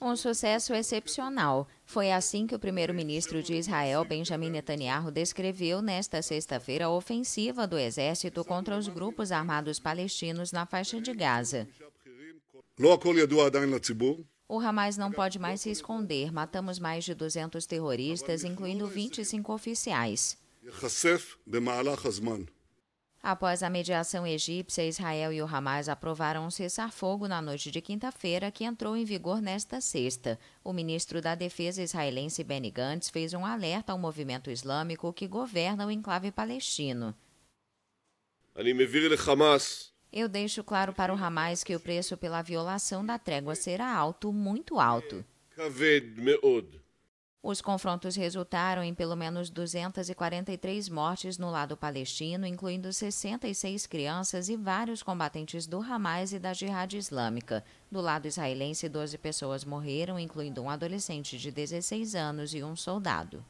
Um sucesso excepcional. Foi assim que o primeiro-ministro de Israel, Benjamin Netanyahu, descreveu nesta sexta-feira a ofensiva do exército contra os grupos armados palestinos na faixa de Gaza. O Hamas não pode mais se esconder. Matamos mais de 200 terroristas, incluindo 25 oficiais. Após a mediação egípcia, Israel e o Hamas aprovaram um cessar-fogo na noite de quinta-feira, que entrou em vigor nesta sexta. O ministro da Defesa israelense Benny Gantz fez um alerta ao movimento islâmico que governa o enclave palestino. Eu deixo claro para o Hamas que o preço pela violação da trégua será alto, muito alto. Os confrontos resultaram em pelo menos 243 mortes no lado palestino, incluindo 66 crianças e vários combatentes do Hamas e da Jihad Islâmica. Do lado israelense, 12 pessoas morreram, incluindo um adolescente de 16 anos e um soldado.